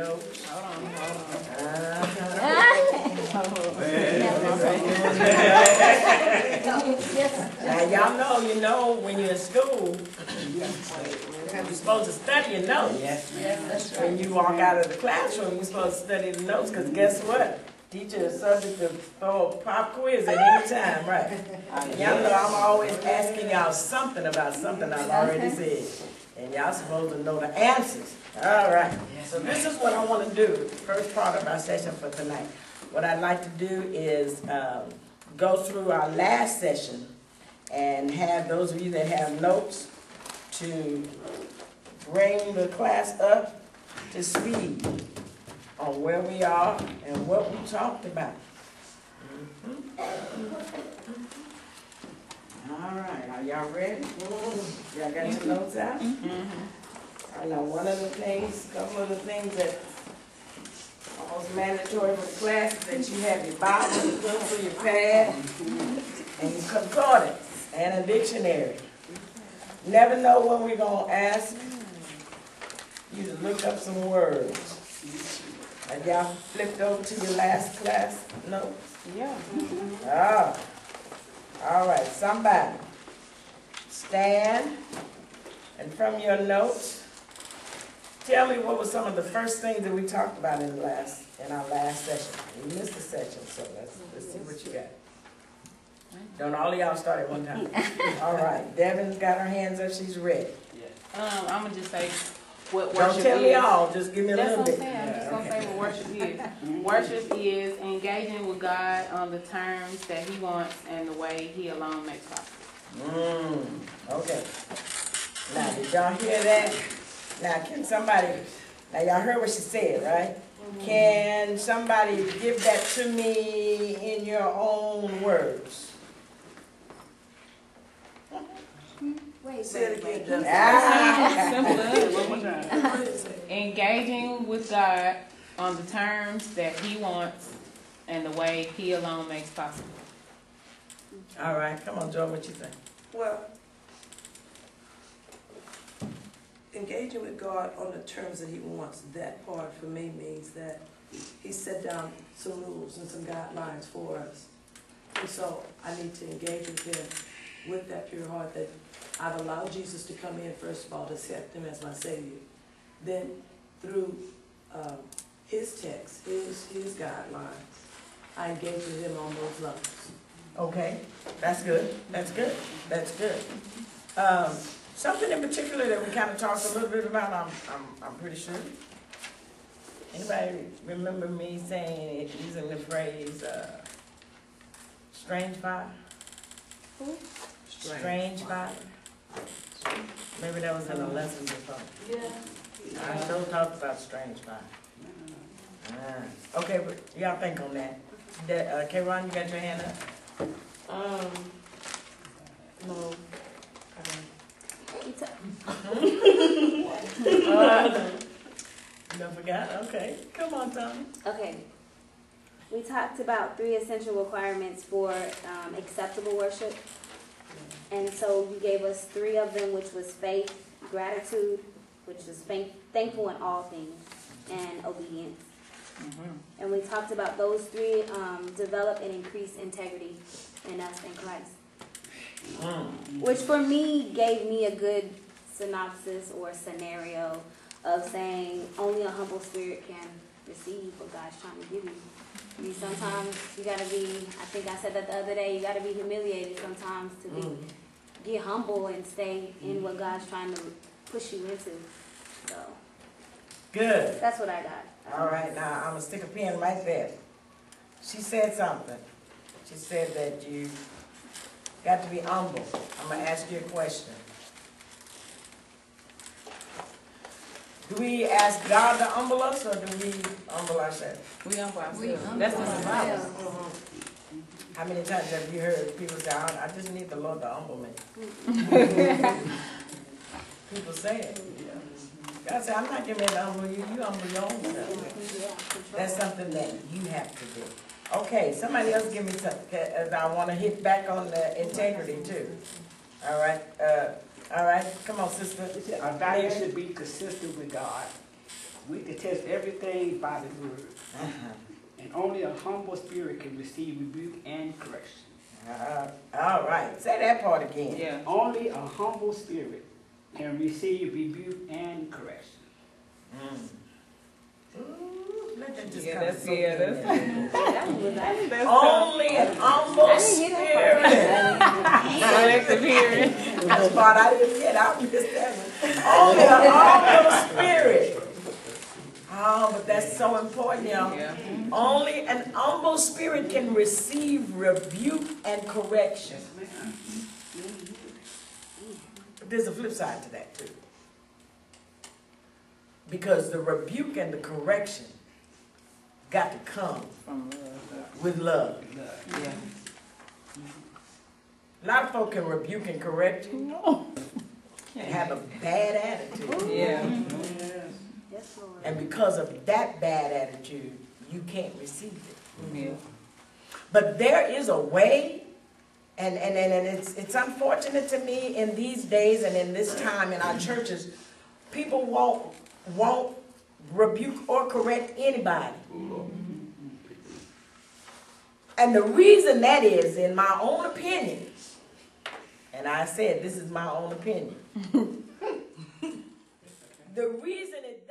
notes. Hold on, hold on. Now, y'all know, you know, when you're in school, you're supposed to study your notes. Yes. that's right. When you walk out of the classroom, you're supposed to study the notes, because guess what? Teacher is subject to throw a pop quiz at any time, right? Y'all know I'm always asking y'all something about something I've already said, and y'all supposed to know the answers. All right, so this is what I want to do, first part of our session for tonight. What I'd like to do is um, go through our last session and have those of you that have notes to bring the class up to speed on where we are and what we talked about. Mm-hmm. Mm-hmm. All right, are y'all ready? Mm-hmm. Y'all got your notes out? I know one of the things, a couple of the things that almost mandatory for the class is that you have your Bible, your pencil, your pad, and your concordance, and a dictionary. Never know when we're gonna ask you to look up some words. Have y'all flipped over to your last class notes? Yeah. Ah, all right, somebody, stand, and from your notes, tell me what were some of the first things that we talked about in the last, in our last session. We missed a session, so let's, let's see what you got. Don't all of y'all start at one time. All right, Devin's got her hands up, she's ready. Um, I'm gonna just say what Don't worship tell me is. all, just give me a That's little what I'm bit. saying, I'm just gonna say what worship is. Worship is engaging with God on the terms that he wants and the way he alone makes possible. Mm, okay. Now, did y'all hear that? Now, can somebody, now y'all heard what she said, right? Can somebody give that to me in your own words? Wait, Say it wait, again, wait. Ah, Simple as engaging with God on the terms that he wants and the way he alone makes possible. All right, come on, Joe, what you think? Well, engaging with God on the terms that he wants, that part for me means that he set down some rules and some guidelines for us. And so I need to engage with him with that pure heart that I've allowed Jesus to come in, first of all, to accept him as my Savior. Then through um, his text, his, his guidelines, I engage with him on those levels. Okay, that's good, that's good, that's good. Um, something in particular that we kind of talked a little bit about, I'm, I'm, I'm pretty sure. Anybody remember me saying, it- using the phrase, uh, strange fire? Strange fire? Maybe that was in a lesson before. Yeah. I still talked about strange fire. Ah, Okay, but y'all think on that. That, uh, K-Ron, you got your hand up? Um, no. Uh, You done forgot? Okay, come on, Tommy. Okay. We talked about three essential requirements for um, acceptable worship. And so you gave us three of them, which was faith, gratitude, which is thank- thankful in all things, and obedience. And we talked about those three um, develop and increase integrity in us in Christ. Mm. Which for me gave me a good synopsis or scenario of saying only a humble spirit can receive what God's trying to give you. I mean, sometimes you gotta be, I think I said that the other day, you gotta be humiliated sometimes to be, Mm. get humble and stay in what God's trying to push you into. So, Good. that's what I got. All right, now I'm gonna stick a pin right there. She said something. She said that you got to be humble. I'm gonna ask you a question. Do we ask God to humble us or do we humble ourselves? We humble We ourselves. humble That's what's about. Yeah. Mm-hmm. How many times have you heard people say, I I just need the Lord to humble me? People say it. God said, I'm not getting ready to humble you, you humble your own self. That's something that you have to do. Okay, somebody else give me something, as I wanna hit back on the integrity too. All right, uh, all right, come on, sister. Our values should be consistent with God. We can test everything by the word. Uh-huh. And only a humble spirit can receive rebuke and correction. Uh, all right, say that part again. Yeah. Only a humble spirit can receive rebuke and correction. Mm. Ooh, let that just Yeah, kinda that's- yeah, in that's- there. That one was, I didn't, Only an humble I didn't spirit. that hearing. That's the part I didn't get, I missed that one. Only an humble spirit. Oh, but that's so important, y'all. Yeah. Only an humble spirit can receive rebuke and correction. But there's a flip side to that too. Because the rebuke and the correction got to come From love. with love. Yeah. A lot of folk can rebuke and correct you and have a bad attitude. Yeah. yes, Lord. And because of that bad attitude, you can't receive it. Yeah. But there is a way, and, and, and, and it's, it's unfortunate to me in these days and in this time in our churches, people won't, won't rebuke or correct anybody. And the reason that is, in my own opinion, and I said this is my own opinion, the reason it